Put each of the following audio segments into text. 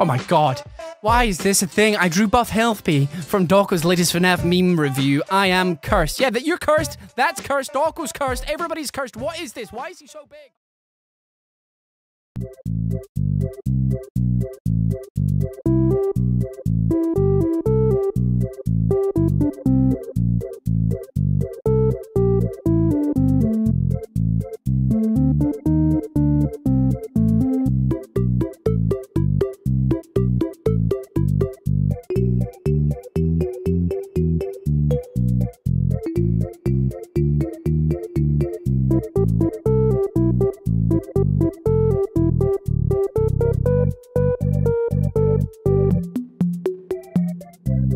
Oh my god. Why is this a thing? I drew Buff Healthy from Dawko's latest FNAF meme review. I am cursed. Yeah, that you're cursed. That's cursed. Dawko's cursed. Everybody's cursed. What is this? Why is he so big?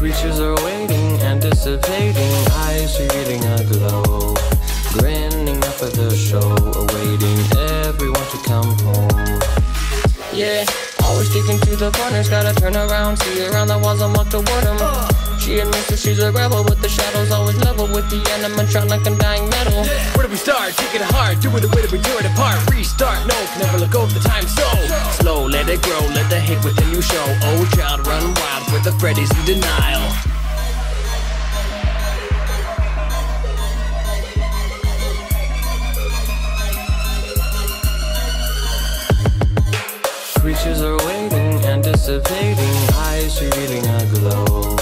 Creatures are waiting, anticipating, eyes revealing a glow. Grinning up for the show, awaiting everyone to come home. Yeah, always sticking to the corners, gotta turn around, see around the walls and walk toward them. She admits that she's a rebel with the shadows, always level with the animatronic and dying metal. Where do we start? Take it hard, do it the way that we do it apart. Restart, no, can never go of the time so slow. Let it grow, let the hate within you show. Oh, child, run wild with the Freddy's in denial. Eyes revealing a glow.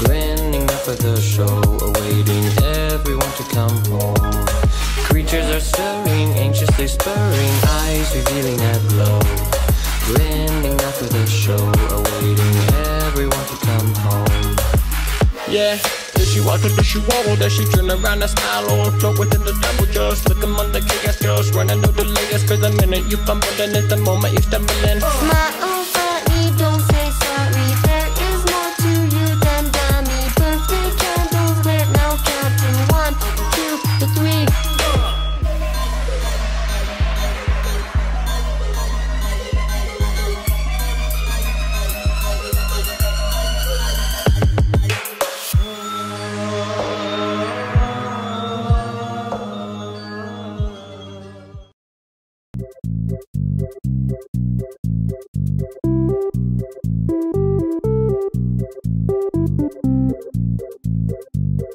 Grinning up at the show, awaiting everyone to come home. Creatures are stirring, anxiously spurring, eyes revealing a glow. Grinning up at the show, awaiting everyone to come home. Yeah, does she walk or she wobble? Does she turn around and smile or float within the double just Look on the chaos girls, running no delay. Just for the minute you fumble, then it's the moment you stumble in. Thank you.